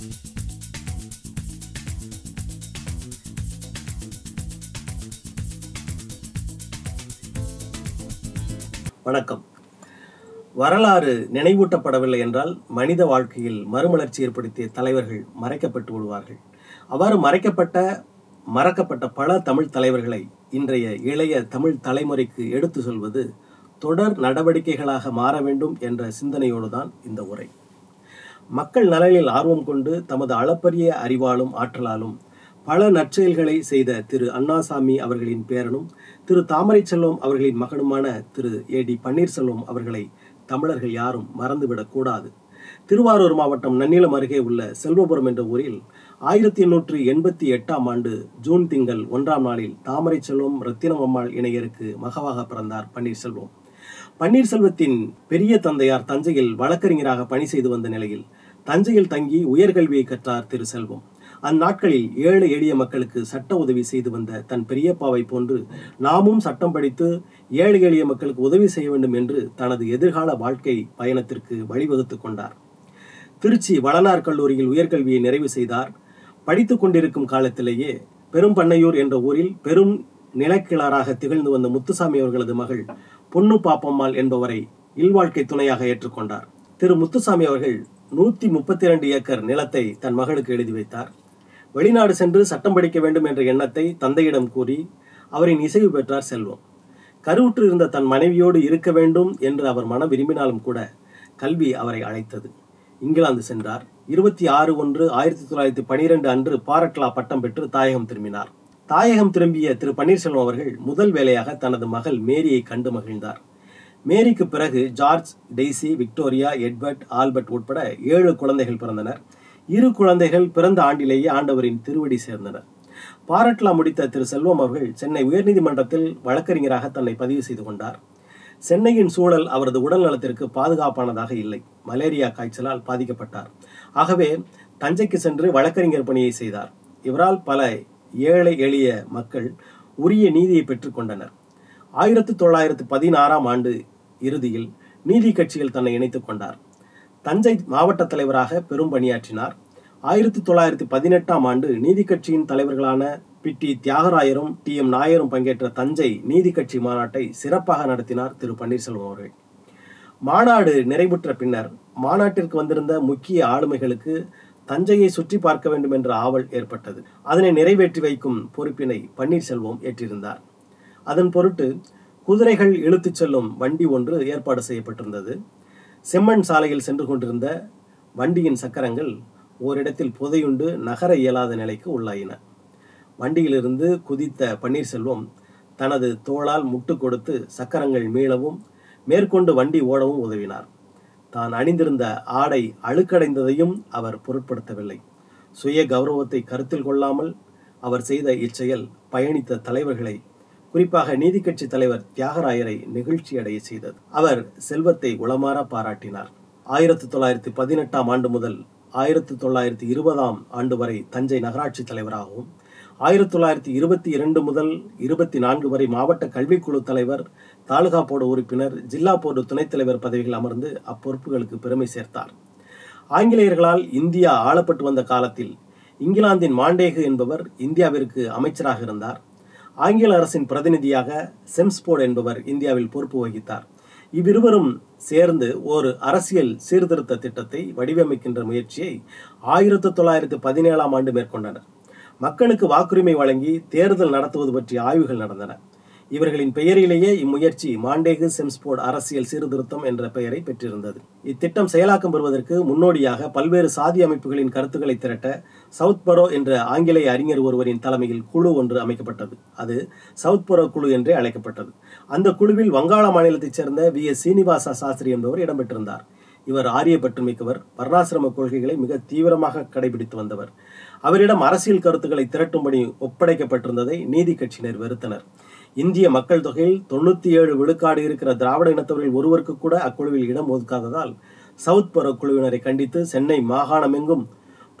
வணக்கம். வரலாறு நினைவூட்டப்படவில்லை என்றால் மனித வாழ்க்கையில் மறுமலர்ச்சி ஏற்படுத்திய தலைவர்கள் மறைக்கப்பட்டு விடுவார்கள். அவ்வாறு மறைக்கப்பட்ட மறக்கப்பட்ட பல தமிழ் தலைவர்களை இன்றைய இளைய தமிழ் தலைமுறைக்கு எடுத்து சொல்வது தொடர் நடவடிக்கைகளாக மாற வேண்டும் என்ற சிந்தனையோடு தான் இந்த உரை. மக்கள் நலனில் ஆர்வம் கொண்டு தமது அளப்பரிய அறிவாலும் ஆற்றலாலும் பல நற்செயல்களை செய்த திரு அண்ணாசாமி அவர்களின் பேரனும் திரு தாமரை செல்வம் அவர்களின் மகனுமான திரு ஏ டி பன்னீர்செல்வம் அவர்களை தமிழர்கள் யாரும் மறந்துவிடக்கூடாது திருவாரூர் மாவட்டம் நன்னிலம் அருகே உள்ள செல்வபுரம் என்ற ஊரில் ஆயிரத்தி எண்ணூற்று எண்பத்தி எட்டாம் ஆண்டு ஜூன் திங்கள் ஒன்றாம் நாளில் தாமரை செல்வம் ரத்தினம் அம்மாள் இணையருக்கு மகவாக பிறந்தார் பன்னீர்செல்வம். பன்னீர்செல்வத்தின் பெரிய தந்தையார் தஞ்சையில் வழக்கறிஞராக பணி செய்து வந்த நிலையில் தஞ்சையில் தங்கி உயர்கல்வியை கற்றார் திரு செல்வம். அந்நாட்களில் ஏழை எளிய மக்களுக்கு சட்ட உதவி செய்து வந்த தன் பெரியப்பாவை போன்று நாமும் சட்டம் படித்து ஏழை எளிய மக்களுக்கு உதவி செய்ய வேண்டும் என்று தனது எதிர்கால வாழ்க்கை பயணத்திற்கு வழிவகுத்துக் கொண்டார். திருச்சி வளனார் கல்லூரியில் உயர்கல்வியை நிறைவு செய்தார். படித்துக் கொண்டிருக்கும் காலத்திலேயே பெரும்பண்ணையூர் என்ற ஊரில் பெரும் நிலக்கிழாராக திகழ்ந்து வந்த முத்துசாமி அவர்களது மகள் பொன்னு பாப்பம்மாள் என்பவரை இல்வாழ்க்கை துணையாக ஏற்றுக்கொண்டார். திரு முத்துசாமி அவர்கள் நூத்தி முப்பத்தி இரண்டு ஏக்கர் நிலத்தை தன் மகளுக்கு எழுதி வைத்தார். வெளிநாடு சென்று சட்டம் படிக்க வேண்டும் என்ற எண்ணத்தை தந்தையிடம் கூறி அவரின் இசைவு பெற்றார் செல்வம். கருவுற்று இருந்த தன் மனைவியோடு இருக்க வேண்டும் என்று அவர் மனம் விரும்பினாலும் கூட கல்வி அவரை அழைத்தது. இங்கிலாந்து சென்றார். இருபத்தி ஆறு ஒன்று ஆயிரத்தி தொள்ளாயிரத்தி பனிரெண்டு அன்று பாரட்லா பட்டம் பெற்று தாயகம் திரும்பினார். தாயகம் திரும்பிய திரு பன்னீர்செல்வம் அவர்கள் முதல் வேலையாக தனது மகள் மேரியை கண்டு மகிழ்ந்தார். மேரிக்கு பிறகு George Daisy Victoria Edward Albert உட்பட ஏழு குழந்தைகள் பிறந்தனர். இரு குழந்தைகள் பிறந்த ஆண்டிலேயே ஆண்டவரின் திருவடி சேர்ந்தனர். பாரட்லா முடித்த திரு செல்வம் அவர்கள் சென்னை உயர்நீதிமன்றத்தில் வழக்கறிஞராக தன்னை பதிவு செய்து கொண்டார். சென்னையின் சூழல் அவரது உடல் நலத்திற்கு பாதுகாப்பானதாக இல்லை. மலேரியா காய்ச்சலால் பாதிக்கப்பட்டார். ஆகவே தஞ்சைக்கு சென்று வழக்கறிஞர் பணியை செய்தார். இவரால் பல ஏழை எளிய மக்கள் உரிய நீதியை பெற்றுக்கொண்டனர் ஆயிரத்தி தொள்ளாயிரத்து பதினாறாம் ஆண்டு இறுதியில் நீதி கட்சியில் தன்னை இணைத்துக் கொண்டார். தஞ்சை மாவட்ட தலைவராக பெரும் பணியாற்றினார். ஆயிரத்தி தொள்ளாயிரத்தி பதினெட்டாம் ஆண்டு நீதி கட்சியின் தலைவர்களான பி டி தியாகராயரும் டி எம் நாயரும் பங்கேற்ற தஞ்சை நீதி கட்சி மாநாட்டை சிறப்பாக நடத்தினார் திரு பன்னீர்செல்வம் அவர்கள். மாநாடு நிறைவுற்ற பின்னர் மாநாட்டிற்கு வந்திருந்த முக்கிய ஆளுமைகளுக்கு தஞ்சையை சுற்றி பார்க்க வேண்டும் என்ற ஆவல் ஏற்பட்டது. அதனை நிறைவேற்றி வைக்கும் பொறுப்பினை பன்னீர்செல்வம் ஏற்றிருந்தார். அதன் பொருட்டு குதிரைகள் இழுத்துச் செல்லும் வண்டி ஒன்று ஏற்பாடு செய்யப்பட்டிருந்தது. செம்மண் சாலையில் சென்று கொண்டிருந்த வண்டியின் சக்கரங்கள் ஓரிடத்தில் புதையுண்டு நகர இயலாத நிலைக்கு உள்ளாயின. வண்டியிலிருந்து குதித்த பன்னீர்செல்வம் தனது தோளால் முட்டு கொடுத்து சக்கரங்கள் மீளவும் மேற்கொண்டு வண்டி ஓடவும் உதவினார். தான் அணிந்திருந்த ஆடை அழுக்கடைந்ததையும் அவர் பொருட்படுத்தவில்லை. சுய கௌரவத்தை கருத்தில் கொள்ளாமல் அவர் செய்த இச்செயல் பயணித்த தலைவர்களை குறிப்பாக நீதி கட்சி தலைவர் தியாகராயரை நெகிழ்ச்சி அடைய செய்தது. அவர் செல்வத்தை உளமாற பாராட்டினார். ஆயிரத்தி தொள்ளாயிரத்தி பதினெட்டாம் ஆண்டு முதல் ஆயிரத்தி தொள்ளாயிரத்தி இருபதாம் ஆண்டு வரை தஞ்சை நகராட்சி தலைவராகவும் ஆயிரத்தி தொள்ளாயிரத்தி இருபத்தி இரண்டு முதல் இருபத்தி நான்கு வரை மாவட்ட கல்விக்குழு தலைவர் தாலுகா போர்டு உறுப்பினர் ஜில்லா போர்டு துணைத் தலைவர் பதவிகள் அமர்ந்து அப்பொறுப்புகளுக்கு பெருமை சேர்த்தார். ஆங்கிலேயர்களால் இந்தியா ஆளப்பட்டு வந்த காலத்தில் இங்கிலாந்தின் மாண்டேகு என்பவர் இந்தியாவிற்கு அமைச்சராக இருந்தார். ஆங்கில அரசின் பிரதிநிதியாக செம்ஸ்போர்ட் என்பவர் இந்தியாவில் பொறுப்பு வகித்தார். இவ்விருவரும் சேர்ந்து ஒரு அரசியல் சீர்திருத்த திட்டத்தை வடிவமைக்கின்ற முயற்சியை ஆயிரத்தி தொள்ளாயிரத்தி பதினேழாம் ஆண்டு மேற்கொண்டனர். மக்களுக்கு வாக்குரிமை வழங்கி தேர்தல் நடத்துவது பற்றிய ஆய்வுகள் நடந்தன. இவர்களின் பெயரிலேயே இம்முயற்சி மாண்டேகு செம்ஸ்போர்ட் அரசியல் சீர்திருத்தம் என்ற பெயரை பெற்றிருந்தது. இத்திட்டம் செயலாக்கம் பெறுவதற்கு முன்னோடியாக பல்வேறு சாதி அமைப்புகளின் கருத்துக்களை திரட்ட சவுத் பரோ என்ற ஆங்கிலேய அறிஞர் ஒருவரின் தலைமையில் குழு ஒன்று அமைக்கப்பட்டது. அது சவுத் பரோ குழு என்றே அழைக்கப்பட்டது. அந்த குழுவில் வங்காள மாநிலத்தைச் சேர்ந்த வி. எஸ். சீனிவாச சாஸ்திரி என்பவர் இடம்பெற்றிருந்தார். இவர் ஆரிய மிக்கவர் வர்ணாசிரம கொள்கைகளை மிக தீவிரமாக கடைபிடித்து வந்தவர். அவரிடம் அரசியல் கருத்துக்களை திரட்டும்படி ஒப்படைக்கப்பட்டிருந்ததை நீதி கட்சியினர் வெறுத்தனர். இந்திய மக்கள் தொகையில் தொண்ணூத்தி ஏழு விழுக்காடு இருக்கிற திராவிட இனத்தவரில் ஒருவருக்கு கூட அக்குழுவில் இடம் ஒதுக்காததால் சவுத் பரோ குழுவினரை கண்டித்து சென்னை மாகாணமெங்கும்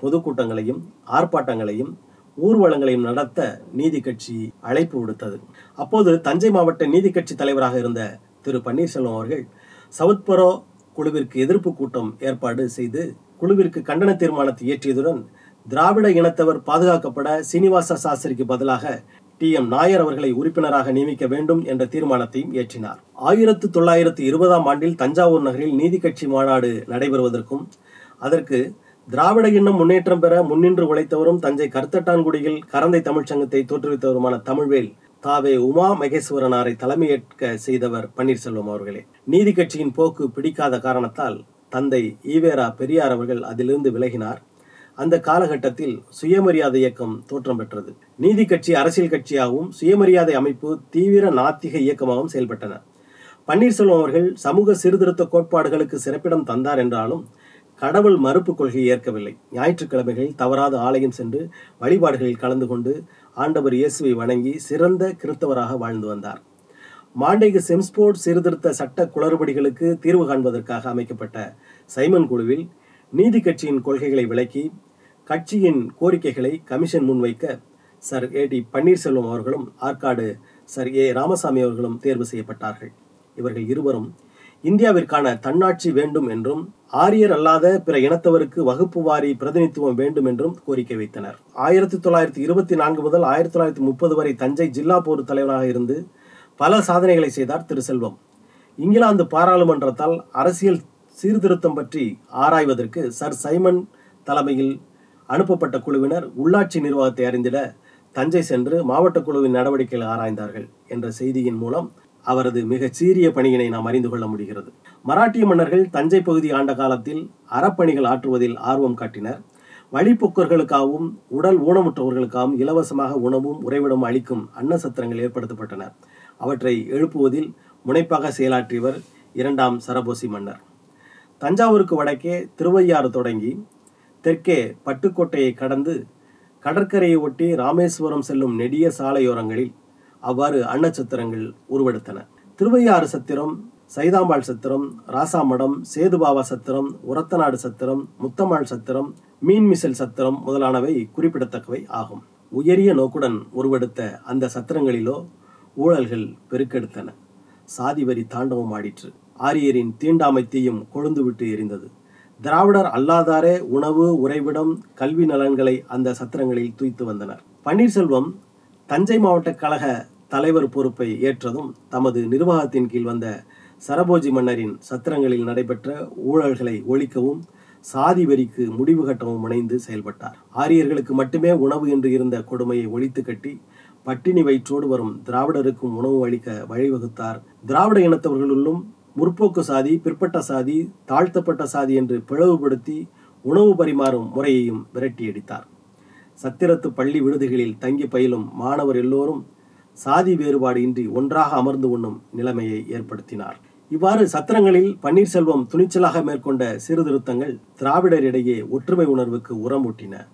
பொதுக்கூட்டங்களையும் ஆர்ப்பாட்டங்களையும் ஊர்வலங்களையும் நடத்த நீதி கட்சி அழைப்பு விடுத்தது. அப்போது தஞ்சை மாவட்ட நீதி கட்சி தலைவராக இருந்த திரு பன்னீர்செல்வம் அவர்கள் சவுத் பரோ குழுவிற்கு எதிர்ப்பு கூட்டம் ஏற்பாடு செய்து குழுவிற்கு கண்டன தீர்மானத்தை இயற்றியதுடன் திராவிட இனத்தவர் பாதுகாக்கப்பட சீனிவாச சாஸ்திரிக்கு பதிலாக டி எம் நாயர் அவர்களை உறுப்பினராக நியமிக்க வேண்டும் என்ற தீர்மானத்தையும் இயற்றினார் ஆயிரத்து தொள்ளாயிரத்து இருபதாம் ஆண்டில் தஞ்சாவூர் நகரில் நீதி கட்சி மாநாடு நடைபெறுவதற்கும் அதற்கு திராவிட இன்னும் முன்னேற்றம் பெற முன்னின்று உழைத்தவரும் தஞ்சை கருத்தட்டான்குடியில் கரந்தை தமிழ்ச்சங்கத்தை தோற்றுவித்தவருமான தமிழ்வேல் தாவே உமா மகேஸ்வரனாரை தலைமையேற்க செய்தவர் பன்னீர்செல்வம் அவர்களே. நீதி கட்சியின் போக்கு பிடிக்காத காரணத்தால் தந்தை ஈவேரா பெரியார் அவர்கள் அதிலிருந்து விலகினார். அந்த காலகட்டத்தில் சுயமரியாதை இயக்கம் தோற்றம் பெற்றது. நீதி கட்சி அரசியல் கட்சியாகவும் சுயமரியாதை அமைப்பு தீவிர நாத்திக இயக்கமாகவும் செயல்பட்டன. பன்னீர்செல்வம் அவர்கள் சமூக சீர்திருத்த கோட்பாடுகளுக்கு சிறப்பிடம் தந்தார் என்றாலும் கடவுள் மறுப்பு கொள்கையை ஏற்கவில்லை. ஞாயிற்றுக்கிழமைகளில் தவறாத ஆலயம் சென்று வழிபாடுகளில் கலந்து கொண்டு ஆண்டவர் இயேசுவை வணங்கி சிறந்த கிறிஸ்தவராக வாழ்ந்து வந்தார். மாண்டேகு செம்ஸ்போர்ட் சீர்திருத்த சட்ட குளறுபடிகளுக்கு தீர்வு காண்பதற்காக அமைக்கப்பட்ட சைமன் குழுவில் நீதி கட்சியின் கொள்கைகளை விளக்கி கட்சியின் கோரிக்கைகளை கமிஷன் முன்வைக்க சர் ஏ டி பன்னீர்செல்வம் அவர்களும் ஆற்காடு சர் ஏ ராமசாமி அவர்களும் தேர்வு செய்யப்பட்டார்கள். இவர்கள் இருவரும் இந்தியாவிற்கான தன்னாட்சி வேண்டும் என்றும் ஆரியர் அல்லாத பிற இனத்தவருக்கு வகுப்பு வாரி பிரதிநிதித்துவம் வேண்டும் என்றும் கோரிக்கை வைத்தனர். ஆயிரத்தி தொள்ளாயிரத்தி இருபத்தி நான்கு முதல் ஆயிரத்தி தொள்ளாயிரத்தி முப்பது வரை தஞ்சை ஜில்லா போர் தலைவராக இருந்து பல சாதனைகளை செய்தார் திரு செல்வம் இங்கிலாந்து பாராளுமன்றத்தால் அரசியல் சீர்திருத்தம் பற்றி ஆராய்வதற்கு சர் சைமன் தலைமையில் அனுப்பப்பட்ட குழுவினர் உள்ளாட்சி நிர்வாகத்தை அறிந்திட தஞ்சை சென்று மாவட்ட குழுவின் நடவடிக்கைகளை ஆராய்ந்தார்கள் என்ற செய்தியின் மூலம் அவரது மிகச் சீரிய பணியினை நாம் அறிந்து கொள்ள முடிகிறது. மராட்டிய மன்னர்கள் தஞ்சை பகுதி ஆண்ட காலத்தில் அறப்பணிகள் ஆற்றுவதில் ஆர்வம் காட்டினர். வழிப்போக்கர்களுக்காகவும் உடல் ஊனமுற்றவர்களுக்காகவும் இலவசமாக உணவும் உறைவிடமும் அளிக்கும் அன்னசத்திரங்கள் ஏற்படுத்தப்பட்டன. அவற்றை எழுப்புவதில் முனைப்பாக செயலாற்றியவர் இரண்டாம் சரபோசி மன்னர். தஞ்சாவூருக்கு வடக்கே திருவையாறு தொடங்கி தெற்கே பட்டுக்கோட்டையை கடந்து கடற்கரையை ஒட்டி ராமேஸ்வரம் செல்லும் நெடிய சாலையோரங்களில் அவ்வாறு அன்னச்சத்திரங்கள் உருவெடுத்தன. திருவையாறு சத்திரம் சைதாம்பாள் சத்திரம் ராசாமடம் சேதுபாவா சத்திரம் உரத்தநாடு சத்திரம் முத்தமாள் சத்திரம் மீன்மிசல் சத்திரம் முதலானவை குறிப்பிடத்தக்கவை ஆகும். உயரிய நோக்குடன் உருவெடுத்த அந்த சத்திரங்களிலோ ஊழல்கள் பெருக்கெடுத்தன. சாதிவரி தாண்டவம் ஆடிற்று. ஆரியரின் தீண்டாமை தீயும் கொழுந்துவிட்டு எரிந்தது. திராவிடர் அல்லாதாரே உணவு உறைவிடம் கல்வி நலன்களை அந்த சத்திரங்களில் தூய்த்து வந்தனர். பன்னீர்செல்வம் தஞ்சை மாவட்ட கழக தலைவர் பொறுப்பை ஏற்றதும் தமது நிர்வாகத்தின் கீழ் வந்த சரபோஜி மன்னரின் சத்திரங்களில் நடைபெற்ற ஊழல்களை ஒழிக்கவும் சாதி வெறிக்கு முடிவு கட்டவும் முனைந்து செயல்பட்டார். ஆரியர்களுக்கு மட்டுமே உணவு என்று இருந்த கொடுமையை ஒழித்து கட்டி பட்டினி வயிற்றோடு வரும் திராவிடருக்கும் உணவு அளிக்க வழிவகுத்தார். திராவிட இனத்தவர்களுள்ளும் முற்போக்கு சாதி பிற்பட்ட சாதி தாழ்த்தப்பட்ட சாதி என்று பிளவுபடுத்தி உணவு பரிமாறும் முறையையும் விரட்டியடித்தார். சத்திரத்து பள்ளி விடுதிகளில் தங்கி பயிலும் மாணவர் எல்லோரும் சாதி வேறுபாடு இன்றி ஒன்றாக அமர்ந்து உண்ணும் நிலைமையை ஏற்படுத்தினார். இவ்வாறு சத்திரங்களில் பன்னீர்செல்வம் துணிச்சலாக மேற்கொண்ட சீர்திருத்தங்கள் திராவிடரிடையே ஒற்றுமை உணர்வுக்கு உரமூட்டின.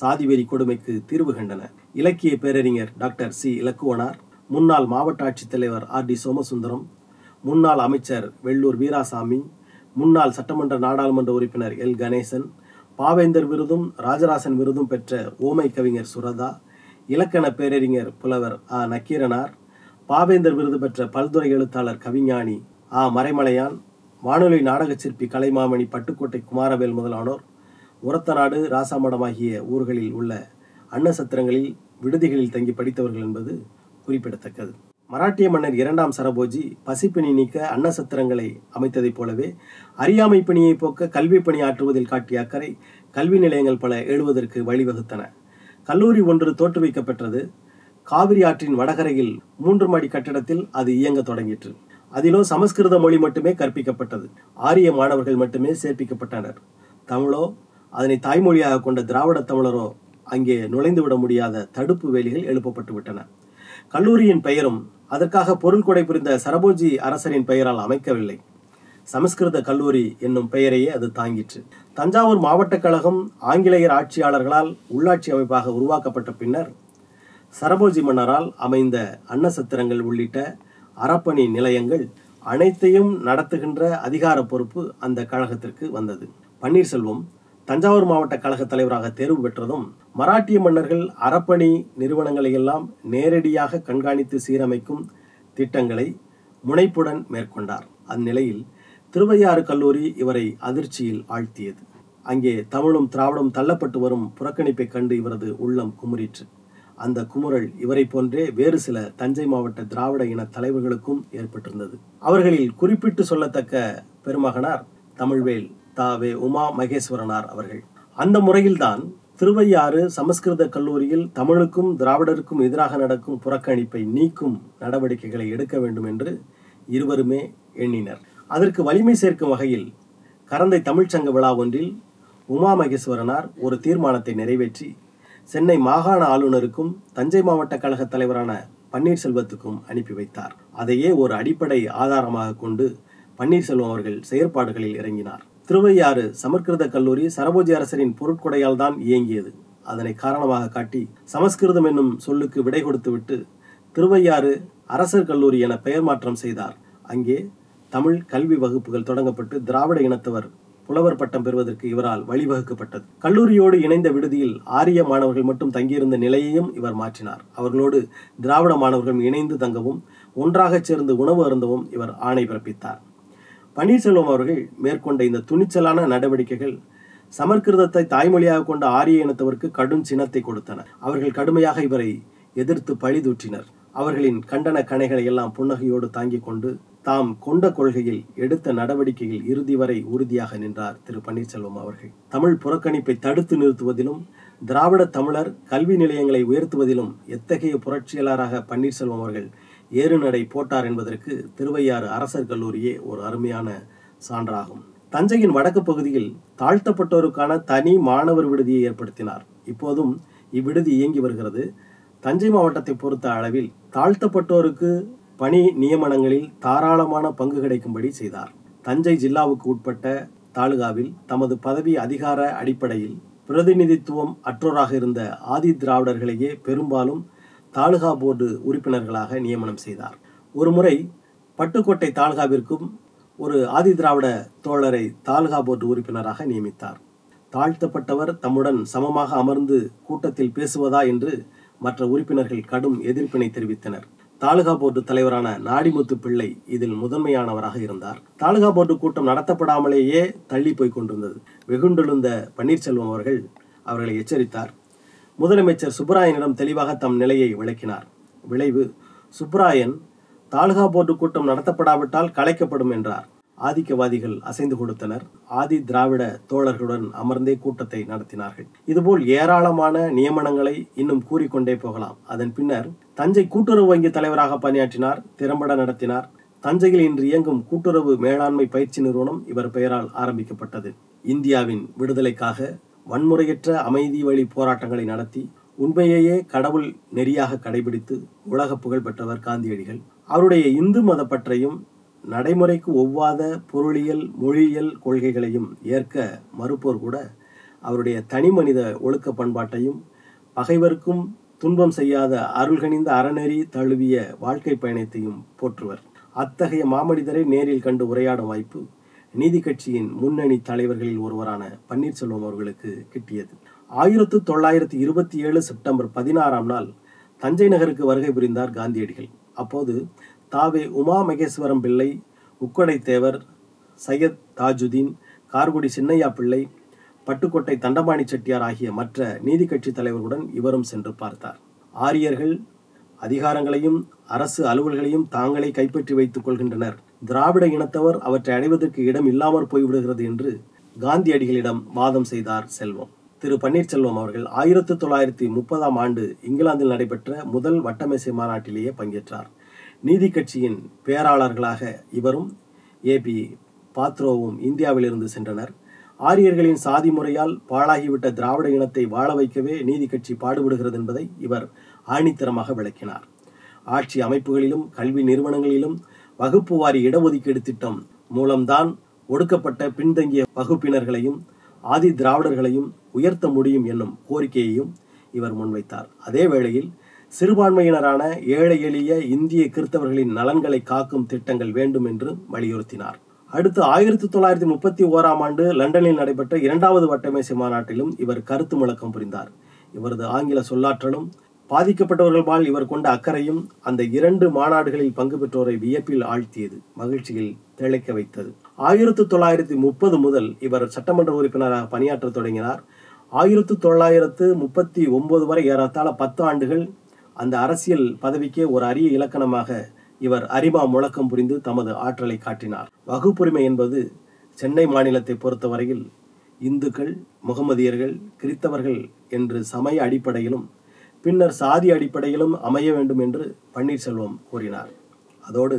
சாதிவெறி கொடுமைக்கு தீர்வு கண்டன. இலக்கிய பேரறிஞர் டாக்டர் சி. இலக்குவனார் முன்னாள் மாவட்ட ஆட்சித்தலைவர் ஆர். டி. சோமசுந்தரம் முன்னாள் அமைச்சர் வெள்ளூர் வீராசாமி முன்னாள் சட்டமன்ற நாடாளுமன்ற உறுப்பினர் எல். கணேசன் பாவேந்தர் விருதும் ராஜராசன் விருதும் பெற்ற ஓமை கவிஞர் சுரதா இலக்கண பேரறிஞர் புலவர் ஆ. நக்கீரனார் பாவேந்தர் விருது பெற்ற பல்துறை எழுத்தாளர் கவிஞானி ஆ. மறைமலையான் வானொலி நாடகச் சிற்பி கலைமாமணி பட்டுக்கோட்டை குமாரவேல் முதலானோர் உரத்தநாடு ராசாமடம் ஆகிய ஊர்களில் உள்ள அன்னசத்திரங்களில் விடுதிகளில் தங்கி படித்தவர்கள் என்பது குறிப்பிடத்தக்கது. மராட்டிய மன்னர் இரண்டாம் சரபோஜி பசிப்பிணி நீக்க அன்னசத்திரங்களை அமைத்ததைப் போலவே அறியாமை பணியை போக்க கல்வி பணி ஆற்றுவதில் காட்டிய அக்கறை கல்வி நிலையங்கள் பல எழுவதற்கு வழிவகுத்தன. கல்லூரி ஒன்று தோற்றுவிக்கப்பெற்றது காவிரி ஆற்றின் வடகரையில் மூன்று மாடி கட்டிடத்தில் அது இயங்க தொடங்கிற்று. அதிலோ சமஸ்கிருத மொழி மட்டுமே கற்பிக்கப்பட்டது. ஆரிய மாணவர்கள் மட்டுமே சேர்ப்பிக்கப்பட்டனர். தமிழோ அதனை தாய்மொழியாக கொண்ட திராவிட தமிழரோ அங்கே நுழைந்துவிட முடியாத தடுப்பு வேலிகள் எழுப்பப்பட்டு விட்டன கல்லூரியின் பெயரும் அதற்காக பொருள் கொடை புரிந்த சரபோஜி அரசரின் பெயரால் அமைக்கவில்லை. சமஸ்கிருத கல்லூரி என்னும் பெயரையே அது தாங்கிற்று. தஞ்சாவூர் மாவட்ட கழகம் ஆங்கிலேயர் ஆட்சியாளர்களால் உள்ளாட்சி அமைப்பாக உருவாக்கப்பட்ட பின்னர் சரபோஜி மன்னரால் அமைந்த அன்னசத்திரங்கள் உள்ளிட்ட அறப்பணி நிலையங்கள் அனைத்தையும் நடத்துகின்ற அதிகார பொறுப்பு அந்த கழகத்திற்கு வந்தது. பன்னீர்செல்வம் தஞ்சாவூர் மாவட்ட கழக தலைவராக தேர்வு பெற்றதும் மராட்டிய மன்னர்கள் அறப்பணி நிறுவனங்களை எல்லாம் நேரடியாக கண்காணித்து சீரமைக்கும் திட்டங்களை முனைப்புடன் மேற்கொண்டார். அந்நிலையில் திருவையாறு கல்லூரி இவரை அதிர்ச்சியில் ஆழ்த்தியது. அங்கே தமிழும் திராவிடம் தள்ளப்பட்டு வரும் புறக்கணிப்பை கண்டு இவரது உள்ளம் குமுறிற்று. அந்த குமுறல் இவரை போன்றே வேறு சில தஞ்சை மாவட்ட திராவிட இன தலைவர்களுக்கும் ஏற்பட்டிருந்தது. அவர்களில் குறிப்பிட்டு சொல்லத்தக்க பெருமகனார் தமிழ்வேல் தாவே உமா மகேஸ்வரனார் அவர்கள். அந்த முறையில்தான் திருவையாறு சமஸ்கிருத கல்லூரியில் தமிழுக்கும் திராவிடருக்கும் எதிராக நடக்கும் புறக்கணிப்பை நீக்கும் நடவடிக்கைகளை எடுக்க வேண்டும் என்று இருவருமே எண்ணினர். அதற்கு வலிமை சேர்க்கும் வகையில் கரந்தை தமிழ்ச்சங்க விழா ஒன்றில் உமா மகேஸ்வரனார் ஒரு தீர்மானத்தை நிறைவேற்றி சென்னை மாகாண ஆளுநருக்கும் தஞ்சை மாவட்ட கழக தலைவரான பன்னீர்செல்வத்துக்கும் அனுப்பி வைத்தார். அதையே ஒரு அடிப்படை ஆதாரமாக கொண்டு பன்னீர்செல்வம் அவர்கள் செயற்பாடுகளில் இறங்கினார். திருவையாறு சமஸ்கிருத கல்லூரி சரபோஜி அரசரின் பொருட்கொடையால் தான் இயங்கியது. அதனை காரணமாக காட்டி சமஸ்கிருதம் என்னும் சொல்லுக்கு விடை கொடுத்துவிட்டு திருவையாறு அரசர் கல்லூரி என பெயர் மாற்றம் செய்தார். அங்கே தமிழ் கல்வி வகுப்புகள் தொடங்கப்பட்டு திராவிட இனத்தவர் புலவர் பட்டம் பெறுவதற்கு இவரால் வழிவகுக்கப்பட்டது. கல்லூரியோடு இணைந்த விடுதியில் ஆரிய மாணவர்கள் மட்டும் தங்கியிருந்த நிலையையும் இவர் மாற்றினார். அவர்களோடு திராவிட மாணவர்கள் இணைந்து தங்கவும் ஒன்றாகச் சேர்ந்து உணவு அருந்தவும் இவர் ஆணை பிறப்பித்தார். பன்னீர்செல்வம் அவர்கள் மேற்கொண்ட இந்த துணிச்சலான நடவடிக்கைகள் சமஸ்கிருதத்தை தாய்மொழியாக கொண்ட ஆரிய இனத்தவருக்கு கடும் சினத்தை கொடுத்தன. அவர்கள் கடுமையாக இவரை எதிர்த்து பழிதூற்றினர். அவர்களின் கண்டன கணைகளை எல்லாம் புன்னகையோடு தாங்கிக் கொண்டு தாம் கொண்ட கொள்கையில் எடுத்த நடவடிக்கையில் இறுதி வரை உறுதியாக நின்றார் திரு பன்னீர்செல்வம் அவர்கள். தமிழ் புறக்கணிப்பை தடுத்து நிறுத்துவதிலும் திராவிட தமிழர் கல்வி நிலையங்களை உயர்த்துவதிலும் எத்தகைய புரட்சியாளராக பன்னீர்செல்வம் அவர்கள் ஏறுநடை போட்டார் என்பதற்கு திருவையாறு அரசர் கல்லூரியே ஒரு அருமையான சான்றாகும். தஞ்சையின் வடக்கு பகுதியில் தாழ்த்தப்பட்டோருக்கான தனி மாணவர் விடுதியை ஏற்படுத்தினார். இப்போதும் இவ்விடுதி இயங்கி வருகிறது. தஞ்சை மாவட்டத்தை பொறுத்த அளவில் தாழ்த்தப்பட்டோருக்கு பணி நியமனங்களில் தாராளமான பங்கு கிடைக்கும்படி செய்தார். தஞ்சை ஜில்லாவுக்கு உட்பட்ட தாலுகாவில் தமது பதவி அதிகார அடிப்படையில் பிரதிநிதித்துவம் அற்றோராக இருந்த ஆதி திராவிடர்களையே பெரும்பாலும் தாலுகா போர்டு உறுப்பினர்களாக நியமனம் செய்தார். ஒருமுறை பட்டுக்கோட்டை தாலுகாவிற்கும் ஒரு ஆதி திராவிட தோழரை தாலுகா போர்டு உறுப்பினராக நியமித்தார். தாழ்த்தப்பட்டவர் தம்முடன் சமமாக அமர்ந்து கூட்டத்தில் பேசுவதா என்று மற்ற உறுப்பினர்கள் கடும் எதிர்ப்பினை தெரிவித்தனர். தாலுகா போர்டு தலைவரான நாடிமுத்து பிள்ளை இதில் முதன்மையானவராக இருந்தார். தாலுகா போர்டு கூட்டம் நடத்தப்படாமலேயே தள்ளி போய் கொண்டிருந்தது. வெகுண்டெழுந்த பன்னீர்செல்வம் அவர்கள் அவர்களை எச்சரித்தார். முதலமைச்சர் சுப்பராயனிடம் தெளிவாக தம் நிலையை விளக்கினார். விளைவு சுப்பராயன் தாலுகா போர்டு கூட்டம் நடத்தப்படாவிட்டால் கலைக்கப்படும் என்றார். ஆதிக்கவாதிகள் அசைந்து கொடுத்தனர். ஆதி திராவிட தோழர்களுடன் அமர்ந்தே கூட்டத்தை நடத்தினார்கள். இதுபோல் ஏராளமான நியமனங்களை இன்னும் கூறிக்கொண்டே போகலாம். அதன் பின்னர் தஞ்சை கூட்டுறவு வங்கி தலைவராக பணியாற்றினார் திறம்பட நடத்தினார். தஞ்சையில் இன்று இயங்கும் கூட்டுறவு மேலாண்மை பயிற்சி நிறுவனம் இவர் பெயரால் ஆரம்பிக்கப்பட்டது. இந்தியாவின் விடுதலைக்காக வன்முறையற்ற அமைதி வழி போராட்டங்களை நடத்தி உண்மையையே கடவுள் நெறியாக கடைபிடித்து உலக புகழ் பெற்றவர் காந்தியடிகள். அவருடைய இந்து மதப்பற்றையும் நடைமுறைக்கு ஒவ்வாத பொருளியல் மொழியியல் கொள்கைகளையும் ஏற்க மறுப்போர் கூட அவருடைய தனி மனித ஒழுக்க பண்பாட்டையும் பகைவருக்கும் துன்பம் செய்யாத அருள்கணிந்த அறநெறி தழுவிய வாழ்க்கை பயணத்தையும் போற்றுவர். அத்தகைய மாமனிதரை நேரில் கண்டு உரையாடும் வாய்ப்பு நீதி கட்சியின் முன்னணி தலைவர்களில் ஒருவரான பன்னீர்செல்வம் அவர்களுக்கு கிட்டியது. ஆயிரத்து தொள்ளாயிரத்தி இருபத்தி ஏழு செப்டம்பர் பதினாறாம் நாள் தஞ்சை நகருக்கு வருகை புரிந்தார் காந்தியடிகள். அப்போது தாவே உமா மகேஸ்வரம் பிள்ளை உக்கடை தேவர் சையத் தாஜுதீன் கார்குடி சின்னையா பிள்ளை பட்டுக்கோட்டை தண்டபாணி செட்டியார் ஆகிய மற்ற நீதி கட்சி தலைவர்களுடன் இவரும் சென்று பார்த்தார். ஆரியர்கள் அதிகாரங்களையும் அரசு அலுவல்களையும் தாங்களே கைப்பற்றி வைத்துக் கொள்கின்றனர். திராவிட இனத்தவர் அவற்றை அடைவதற்கு இடம் இல்லாமற் போய்விடுகிறது என்று காந்தியடிகளிடம் வாதம் செய்தார் செல்வம். திரு. பன்னீர்செல்வம் அவர்கள் ஆயிரத்தி தொள்ளாயிரத்தி முப்பதாம் ஆண்டு இங்கிலாந்தில் நடைபெற்ற முதல் வட்டமேசை மாநாட்டிலேயே பங்கேற்றார். நீதி கட்சியின் பேராளர்களாக இவரும் ஏபி பாத்ரோவும் இந்தியாவிலிருந்து சென்றனர். ஆரியர்களின் சாதி முறையால் பாழாகிவிட்ட திராவிட இனத்தை வாழ வைக்கவே நீதி கட்சி பாடுபடுகிறது என்பதை இவர் ஆணித்தரமாக விளக்கினார். ஆட்சி அமைப்புகளிலும் கல்வி நிறுவனங்களிலும் வகுப்பு வாரி இடஒதுக்கீடு திட்டம் மூலம்தான் ஒடுக்கப்பட்ட பின்தங்கிய வகுப்பினர்களையும் ஆதி திராவிடர்களையும் உயர்த்த முடியும் என்னும் கோரிக்கையையும் இவர் முன்வைத்தார். அதே வேளையில் சிறுபான்மையினரான ஏழை எளிய இந்திய கிறிஸ்தவர்களின் நலன்களை காக்கும் திட்டங்கள் வேண்டும் என்று வலியுறுத்தினார். அடுத்து ஆயிரத்தி தொள்ளாயிரத்தி முப்பத்தி ஓராம் ஆண்டு லண்டனில் நடைபெற்ற இரண்டாவது வட்டமேசை மாநாட்டிலும் இவர் கருத்து முழக்கம் புரிந்தார். இவரது ஆங்கில சொல்லாற்றலும் பாதிக்கப்பட்டவர்கள்பால் இவர் கொண்ட அக்கறையும் அந்த இரண்டு மாநாடுகளில் பங்கு பெற்றோரை வியப்பில் ஆழ்த்தியது மகிழ்ச்சியில் திளைக்க வைத்தது. ஆயிரத்து தொள்ளாயிரத்தி முப்பது முதல் இவர் சட்டமன்ற உறுப்பினராக பணியாற்றத் தொடங்கினார். ஆயிரத்து தொள்ளாயிரத்து முப்பத்தி ஒன்பது வரை ஏறத்தாழ பத்து ஆண்டுகள் அந்த அரசியல் பதவிக்கே ஒரு அரிய இலக்கணமாக இவர் அரிமா முழக்கம் புரிந்து தமது ஆற்றலை காட்டினார். வகுப்புரிமை என்பது சென்னை மாநிலத்தை பொறுத்தவரையில் இந்துக்கள் முகமதியர்கள் கிறித்தவர்கள் என்று சமய அடிப்படையிலும் பின்னர் சாதி அடிப்படையிலும் அமைய வேண்டும் என்று பன்னீர்செல்வம் கூறினார். அதோடு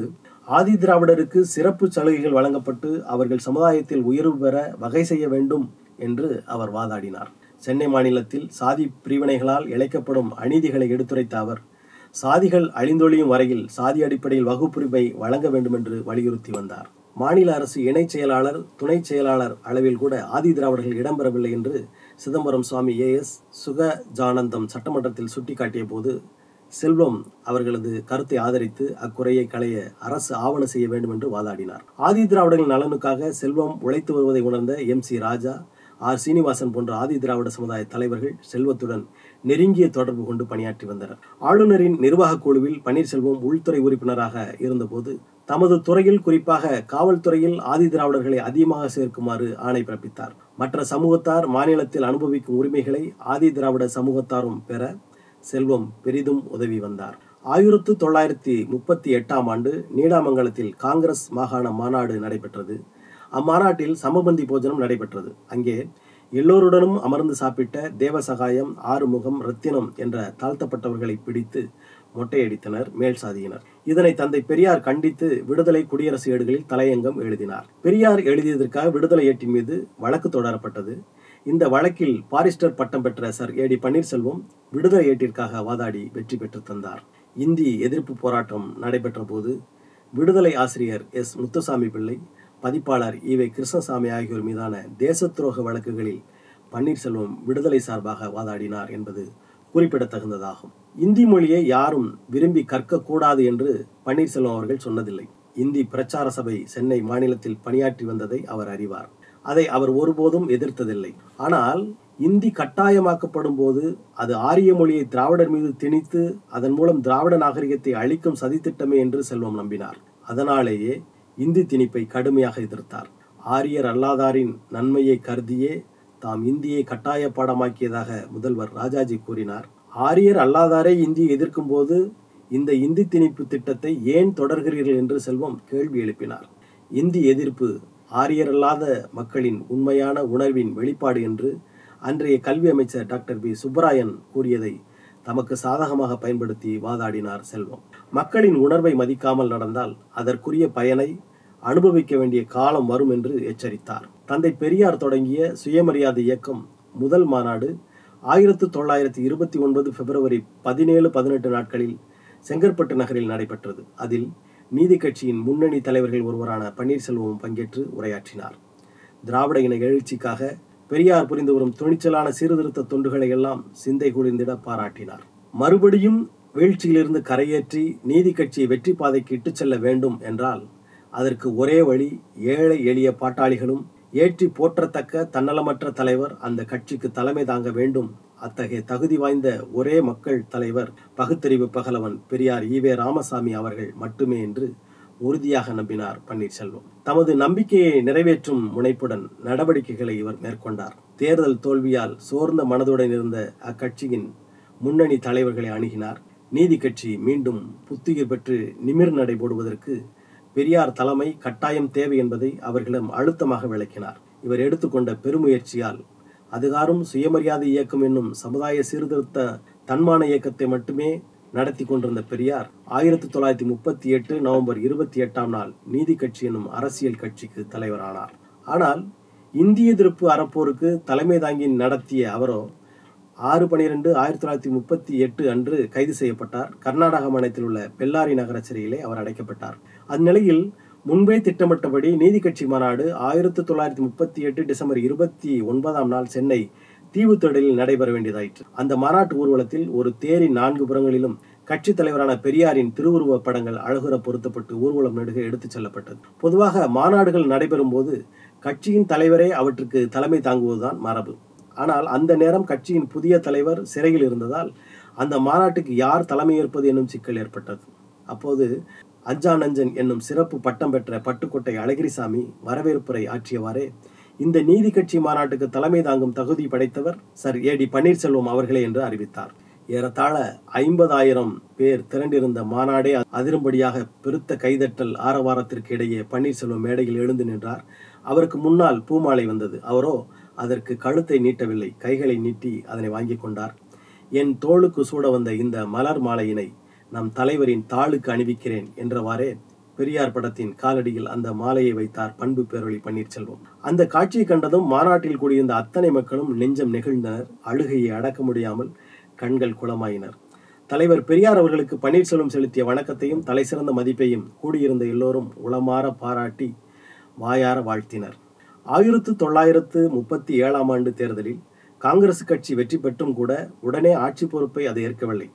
ஆதி திராவிடருக்கு சிறப்பு சலுகைகள் வழங்கப்பட்டு அவர்கள் சமுதாயத்தில் உயர்வு பெற வகை செய்ய வேண்டும் என்று அவர் வாதாடினார். சென்னை மாநிலத்தில் சாதி பிரிவினைகளால் இழைக்கப்படும் அநீதிகளை எடுத்துரைத்த அவர் சாதிகள் அழிந்தொழியும் வரையில் சாதி அடிப்படையில் வகுப்புரிமை வழங்க வேண்டும் என்று வலியுறுத்தி வந்தார். மாநில அரசு இணைச் செயலாளர் துணை செயலாளர் அளவில் கூட ஆதி திராவிடர்கள் இடம்பெறவில்லை என்று சிதம்பரம் சுவாமி ஏஎஸ் சுகஜானந்தம் சட்டமன்றத்தில் சுட்டிக்காட்டிய போது செல்வம் அவர்களது கருத்தை ஆதரித்து அக்குறையை களைய அரசு ஆவண செய்ய வேண்டும் என்று வாதாடினார். ஆதி திராவிடர்கள் நலனுக்காக செல்வம் உழைத்து வருவதை உணர்ந்த M C Raja R Srinivasan போன்ற ஆதி திராவிட சமுதாய தலைவர்கள் செல்வத்துடன் நெருங்கிய தொடர்பு கொண்டு பணியாற்றி வந்தனர். ஆளுநரின் நிர்வாகக் குழுவில் பன்னீர்செல்வம் உள்துறை உறுப்பினராக இருந்தபோது தமது துறையில் குறிப்பாக காவல்துறையில் ஆதி திராவிடர்களை அதிகமாக சேர்க்குமாறு ஆணை பிறப்பித்தார். மற்ற சமூகத்தார் மாநிலத்தில் அனுபவிக்கும் உரிமைகளை ஆதி திராவிட சமூகத்தாரும் பெற செல்வம் பெரிதும் உதவி வந்தார். ஆயிரத்து தொள்ளாயிரத்தி முப்பத்தி எட்டாம் ஆண்டு நீடாமங்கலத்தில் காங்கிரஸ் மாகாண மாநாடு நடைபெற்றது. அம்மாநாட்டில் சமபந்தி போஜனம் நடைபெற்றது. அங்கே எல்லோருடனும் அமர்ந்து சாப்பிட்ட தேவசகாயம் ஆறுமுகம் ரத்தினம் என்ற தாழ்த்தப்பட்டவர்களை பிடித்து மொட்டையடித்தனர் மேல் சாதியினர். இதனை தந்தை பெரியார் கண்டித்து விடுதலை குடியரசு ஏடுகளில் தலையங்கம் எழுதினார். பெரியார் எழுதியதற்காக விடுதலை ஏட்டின் மீது வழக்கு தொடரப்பட்டது. இந்த வழக்கில் பாரிஸ்டர் பட்டம் பெற்ற சர். ஏடி பன்னீர்செல்வம் விடுதலை ஏட்டிற்காக வாதாடி வெற்றி பெற்று தந்தார். இந்தி எதிர்ப்பு போராட்டம் நடைபெற்ற போது விடுதலை ஆசிரியர் எஸ். முத்துசாமி பிள்ளை பதிப்பாளர் ஈவை கிருஷ்ணசாமி ஆகியோர் மீதான தேச துரோக வழக்குகளில் பன்னீர்செல்வம் விடுதலை சார்பாக வாதாடினார் என்பது குறிப்பிடத்தகுந்ததாகும். இந்தி மொழியை யாரும் விரும்பி கற்கக்கூடாது என்று பன்னீர்செல்வம் அவர்கள் சொன்னதில்லை. இந்தி பிரச்சார சபை சென்னை மாநிலத்தில் பணியாற்றி வந்ததை அவர் அறிவார். அதை அவர் ஒருபோதும் எதிர்த்ததில்லை. ஆனால் இந்தி கட்டாயமாக்கப்படும் போது அது ஆரிய மொழியை திராவிடர் மீது திணித்து அதன் மூலம் திராவிட நாகரிகத்தை அழிக்கும் சதித்திட்டமே என்று செல்வம் நம்பினார். அதனாலேயே இந்தி திணிப்பை கடுமையாக எதிர்த்தார். ஆரியர் அல்லாதாரின் நன்மையை கருதியே தாம் இந்தியை கட்டாய பாடமாக்கியதாக முதல்வர் ராஜாஜி கூறினார். ஆரியர் அல்லாதாரே இந்தியை எதிர்க்கும் போது இந்த இந்தி திணிப்பு திட்டத்தை ஏன் தொடர்கிறீர்கள் என்று செல்வம் கேள்வி எழுப்பினார். இந்தி எதிர்ப்பு ஆரியரல்லாத மக்களின் உண்மையான உணர்வின் வெளிப்பாடு என்று அன்றைய கல்வி அமைச்சர் டாக்டர் பி. சுப்பராயன் கூறியதை தமக்கு சாதகமாக பயன்படுத்தி வாதாடினார் செல்வம். மக்களின் உணர்வை மதிக்காமல் நடந்தால் அதற்குரிய பயனை அனுபவிக்க வேண்டிய காலம் வரும் என்று எச்சரித்தார். தந்தை பெரியார் தொடங்கிய சுயமரியாதை இயக்கம் முதல் மாநாடு ஆயிரத்து தொள்ளாயிரத்தி இருபத்தி ஒன்பது பிப்ரவரி பதினேழு பதினெட்டு நாட்களில் செங்கற்பட்டு நகரில் நடைபெற்றது. அதில் நீதி கட்சியின் முன்னணி தலைவர்கள் ஒருவரான பன்னீர்செல்வம் பங்கேற்று உரையாற்றினார். திராவிட இன எழுச்சிக்காக பெரியார் புரிந்து வரும் துணிச்சலான சீர்திருத்த தொண்டுகளை எல்லாம் சிந்தை குளிர்ந்திட பாராட்டினார். மறுபடியும் வீழ்ச்சியிலிருந்து கரையேற்றி நீதி கட்சியை வெற்றி பாதைக்கு இட்டுச் செல்ல வேண்டும் என்றால் அதற்கு ஒரே வழி ஏழை எளிய பாட்டாளிகளும் ஏற்றி போற்றத்தக்க தன்னலமற்ற தலைவர் அந்த கட்சிக்கு தலைமை தாங்க வேண்டும். அத்தகைய தகுதி வாய்ந்த ஒரே மக்கள் தலைவர் பகுத்தறிவு பகலவன் பெரியார் ஈவே ராமசாமி அவர்கள் மட்டுமே என்று உறுதியாக நம்பினார் பன்னீர்செல்வம். தமது நம்பிக்கையை நிறைவேற்றும் முனைப்புடன் நடவடிக்கைகளை இவர் மேற்கொண்டார். தேர்தல் தோல்வியால் சோர்ந்த மனதுடன் இருந்த அக்கட்சியின் முன்னணி தலைவர்களை அணுகினார். நீதி கட்சி மீண்டும் புத்துயிர் பெற்று நிமிர் நடை போடுவதற்கு பெரியார் தலைமை கட்டாயம் தேவை என்பதை அவர்களிடம் அழுத்தமாக விளக்கினார். இவர் எடுத்துக்கொண்ட பெருமுயற்சியால் அதுகாரும் சுயமரியாதை இயக்கம் என்னும் சமுதாய சீர்திருத்த தன்மான இயக்கத்தை மட்டுமே நடத்தி கொண்டிருந்த பெரியார் ஆயிரத்தி தொள்ளாயிரத்தி முப்பத்தி எட்டு நவம்பர் இருபத்தி எட்டாம் நாள் நீதி கட்சி என்னும் அரசியல் கட்சிக்கு தலைவரானார். ஆனால் இந்திய எதிர்ப்பு அறப்போருக்கு தலைமை தாங்கி நடத்திய அவரோ ஆறு பனிரெண்டு ஆயிரத்தி தொள்ளாயிரத்தி முப்பத்தி எட்டு அன்று கைது செய்யப்பட்டார். கர்நாடக மாநிலத்தில் உள்ள பெல்லாரி நகர சிறையிலே அவர் அடைக்கப்பட்டார். அந்நிலையில் முன்பே திட்டமிட்டபடி நீதி கட்சி மாநாடு ஆயிரத்தி தொள்ளாயிரத்தி முப்பத்தி எட்டு டிசம்பர் இருபத்தி ஒன்பதாம் நாள் சென்னை தீவுத்தொடரில் நடைபெற வேண்டியதாயிற்று. அந்த மாநாட்டு ஊர்வலத்தில் ஒரு தேரின் நான்கு புறங்களிலும் கட்சி தலைவரான பெரியாரின் திருவுருவ படங்கள் அழகுற பொருத்தப்பட்டு ஊர்வலம் நெடுக எடுத்துச் செல்லப்பட்டது. பொதுவாக மாநாடுகள் நடைபெறும் போது கட்சியின் தலைவரே அவற்றுக்கு தலைமை தாங்குவதுதான் மரபு. ஆனால் அந்த நேரம் கட்சியின் புதிய தலைவர் சிறையில் இருந்ததால் அந்த மாநாட்டுக்கு யார் தலைமையேற்பது என்னும் சிக்கல் ஏற்பட்டது. அப்போது அஞ்சா நஞ்சன் என்னும் சிறப்பு பட்டம் பெற்ற பட்டுக்கோட்டை அழகிரிசாமி வரவேற்புரை ஆற்றியவாறே இந்த நீதி கட்சி மாநாட்டுக்கு தலைமை தாங்கும் தகுதி படைத்தவர் சர். ஏ. டி. பன்னீர்செல்வம் அவர்களே என்று அறிவித்தார். ஏறத்தாழ ஐம்பதாயிரம் பேர் திரண்டிருந்த மாநாடே அதிரும்படியாக பெருத்த கைதட்டல் ஆரவாரத்திற்கு இடையே பன்னீர்செல்வம் மேடையில் எழுந்து நின்றார். அவருக்கு முன்னால் பூமாலை வந்தது. அவரோ அதற்கு கழுத்தை நீட்டவில்லை கைகளை நீட்டி அதனை வாங்கிக் கொண்டார். என் தோளுக்கு சூட வந்த இந்த மலர் மாலையினை நம் தலைவரின் தாளுக்கு அணிவிக்கிறேன் என்றவாறே பெரியார் படத்தின் காலடியில் அந்த மாலையை வைத்தார் பண்பு பேரொழி பன்னீர்செல்வம். அந்த காட்சியை கண்டதும் மாநாட்டில் கூடியிருந்த அத்தனை மக்களும் நெஞ்சம் நெகிழ்ந்தனர் அழுகையை அடக்க முடியாமல் கண்கள் குளமாயினர். தலைவர் பெரியார் அவர்களுக்கு பன்னீர்செல்வம் செலுத்திய வணக்கத்தையும் தலைசிறந்த மதிப்பையும் கூடியிருந்த எல்லோரும் உளமாற பாராட்டி வாயார வாழ்த்தினர். ஆயிரத்து தொள்ளாயிரத்து முப்பத்தி ஏழாம் ஆண்டு தேர்தலில் காங்கிரஸ் கட்சி வெற்றி பெற்றும் கூட உடனே ஆட்சி பொறுப்பை அது ஏற்கவில்லை.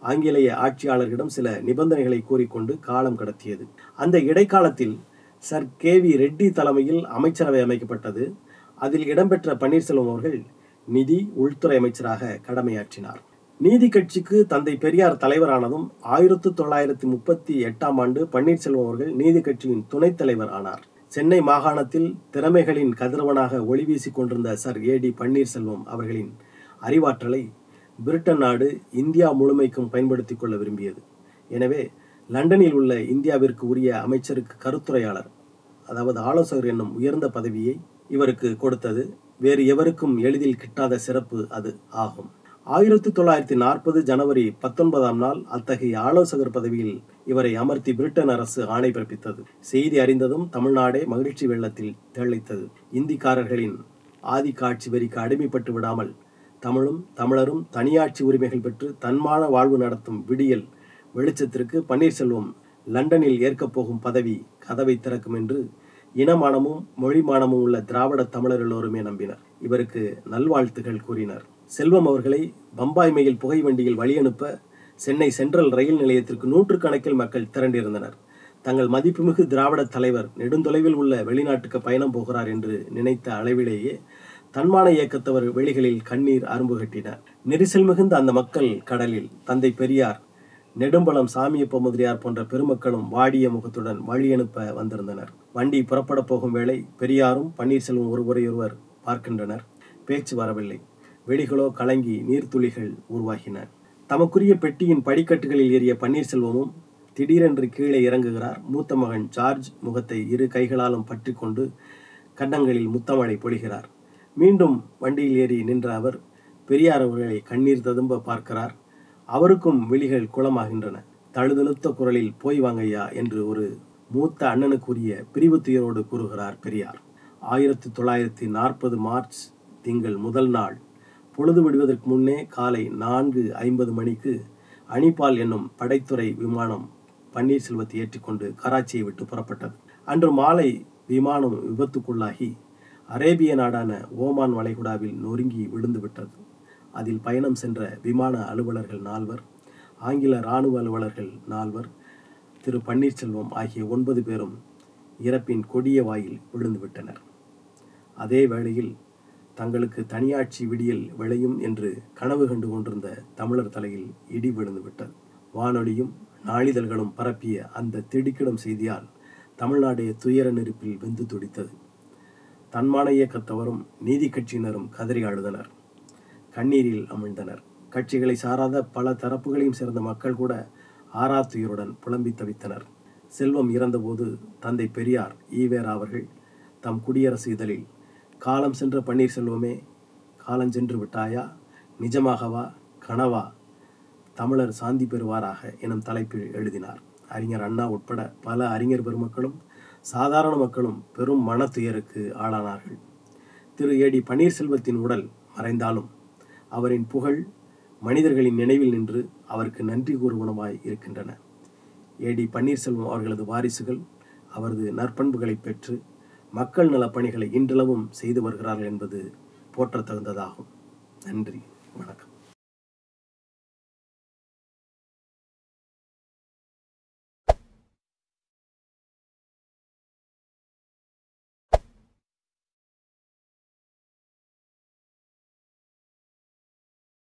ஆங்கிலேய ஆட்சியாளர்களிடம் சில நிபந்தனைகளை கூறிக்கொண்டு காலம் கடத்தியது. அந்த இடைக்காலத்தில் சர் கே வி ரெட்டி தலைமையில் அமைச்சரவை அமைக்கப்பட்டது. அதில் இடம்பெற்ற பன்னீர்செல்வம் அவர்கள் நிதி உள்துறை அமைச்சராக கடமையாற்றினார். நீதி கட்சிக்கு தந்தை பெரியார் தலைவரானதும் ஆயிரத்து தொள்ளாயிரத்தி முப்பத்தி எட்டாம் ஆண்டு பன்னீர்செல்வம் அவர்கள் நீதி கட்சியின் துணைத் தலைவர் ஆனார். சென்னை மாகாணத்தில் திறமைகளின் கதிரவனாக ஒளி வீசிக் கொண்டிருந்த சர் ஏ டி பன்னீர்செல்வம் அவர்களின் அறிவாற்றலை பிரிட்டன் நாடு இந்தியா முழுமைக்கும் பயன்படுத்திக் கொள்ள விரும்பியது. எனவே லண்டனில் உள்ள இந்தியாவிற்கு உரிய அமைச்சருக்கு கருத்துரையாளர் அதாவது ஆலோசகர் என்னும் உயர்ந்த பதவியை இவருக்கு கொடுத்தது. வேறு எவருக்கும் எளிதில் கிட்டாத சிறப்பு அது ஆகும். ஆயிரத்தி தொள்ளாயிரத்தி நாற்பது ஜனவரி பத்தொன்பதாம் நாள் அத்தகைய ஆலோசகர் பதவியில் இவரை அமர்த்தி பிரிட்டன் அரசு ஆணை பிறப்பித்தது. செய்தி அறிந்ததும் தமிழ்நாடே மகிழ்ச்சி வெள்ளத்தில் திளைத்தது. இந்திக்காரர்களின் ஆதி காட்சி வரிக்கு அடிமைப்பட்டு விடாமல் தமிழும் தமிழரும் தனியாட்சி உரிமைகள் பெற்று தன்மான வாழ்வு நடத்தும் விடியல் வெளிச்சத்திற்கு பன்னீர்செல்வம் லண்டனில் ஏற்கப் போகும் பதவி கதவை திறக்கும் என்று இனமானமும் மொழிமானமும் உள்ள திராவிட தமிழர் எல்லோருமே நம்பினர். இவருக்கு நல்வாழ்த்துகள் கூறினர். செல்வம் அவர்களை பம்பாய் மெயில் புகை வண்டியில் வழியனுப்ப சென்னை சென்ட்ரல் ரயில் நிலையத்திற்கு நூற்றுக்கணக்கில் மக்கள் திரண்டிருந்தனர். தங்கள் மதிப்புமிகு திராவிட தலைவர் நெடுந்தொலைவில் உள்ள வெளிநாட்டுக்கு பயணம் போகிறார் என்று நினைத்த அளவிலேயே தன்மான இயக்கத்தவர் வெளிகளில் கண்ணீர் அரும்பு கட்டினார். நெரிசல் மிகுந்த அந்த மக்கள் கடலில் தந்தை பெரியார் நெடும்பலம் சாமியப்ப முதலியார் போன்ற பெருமக்களும் வாடிய முகத்துடன் வழி அனுப்ப வந்திருந்தனர். வண்டி புறப்பட போகும் வேளை பெரியாரும் பன்னீர்செல்வம் ஒருவரையொருவர் பார்க்கின்றனர். பேச்சு வரவில்லை. வெடிகளோ கலங்கி நீர்த்துளிகள் உருவாகின. தமக்குரிய பெட்டியின் படிக்கட்டுகளில் ஏறிய பன்னீர்செல்வமும் திடீரென்று கீழே இறங்குகிறார். மூத்த மகன் ஜார்ஜ் முகத்தை இரு கைகளாலும் பற்றி கொண்டு கன்னங்களில் முத்தமழை பொழிகிறார். மீண்டும் வண்டியில் ஏறி நின்ற அவர் பெரியார் அவர்களை கண்ணீர் ததும்ப பார்க்கிறார். அவருக்கும் விழிகள் குளமாகின்றன. தழுதழுத்த குரலில் போய் வாங்கய்யா என்று ஒரு மூத்த அண்ணனுக்குரிய பிரிவு துயரோடு கூறுகிறார் பெரியார். ஆயிரத்தி தொள்ளாயிரத்தி நாற்பது மார்ச் திங்கள் முதல் நாள் பொழுது விடுவதற்கு முன்னே காலை நான்கு ஐம்பது மணிக்கு அணிபால் என்னும் படைத்துறை விமானம் பன்னீர்செல்வத்தை ஏற்றிக்கொண்டு கராச்சியை விட்டு புறப்பட்டது. அன்று மாலை விமானம் விபத்துக்குள்ளாகி அரேபிய நாடான ஓமான் வளைகுடாவில் நொறுங்கி விழுந்து விட்டது. அதில் பயணம் சென்ற விமான அலுவலர்கள் நால்வர் ஆங்கில இராணுவ அலுவலர்கள் நால்வர் திரு பன்னீர்செல்வம் ஆகிய ஒன்பது பேரும் இறப்பின் கொடிய வாயில் விழுந்து விட்டனர். அதே வேளையில் தங்களுக்கு தனியாட்சி விடியல் விளையும் என்று கனவு கண்டு கொண்டிருந்த தமிழர் தலையில் இடி விழுந்து விட்டது. வானொலியும் நாளிதழ்களும் பரப்பிய அந்த திடுக்கிடும் செய்தியால் தமிழ்நாடே துயர நெருப்பில் வெந்து துடித்தது. தன்மான இயக்கத்தவரும் நீதி கட்சியினரும் கதறி ஆழுதனர் கண்ணீரில் அமிழ்ந்தனர். கட்சிகளை சாராத பல தரப்புகளையும் சேர்ந்த மக்கள் கூட ஆராத்துயருடன் புலம்பி தவித்தனர். செல்வம் இறந்தபோது தந்தை பெரியார் ஈவேரா அவர்கள் தம் குடியரசு இதழில் காலம் சென்ற பன்னீர்செல்வமே காலம் சென்று விட்டாயா? நிஜமாகவா? கனவா? தமிழர் சாந்தி பெறுவாராக எனும் தலைப்பில் எழுதினார். அறிஞர் அண்ணா உட்பட பல அறிஞர் பெருமக்களும் சாதாரண மக்களும் பெரும் மனத்துயருக்கு ஆளானார்கள். திரு. ஏடி பன்னீர்செல்வத்தின் உடல் மறைந்தாலும் அவரின் புகழ் மனிதர்களின் நினைவில் நின்று அவருக்கு நன்றி கூறுவனமாய் இருக்கின்றன. ஏடி பன்னீர்செல்வம் அவர்களது வாரிசுகள் அவரது நற்பண்புகளை பெற்று மக்கள் நலப் பணிகளை இன்றளவும் செய்து வருகிறார்கள் என்பது போற்றத்தகுந்ததாகும். நன்றி. வணக்கம்.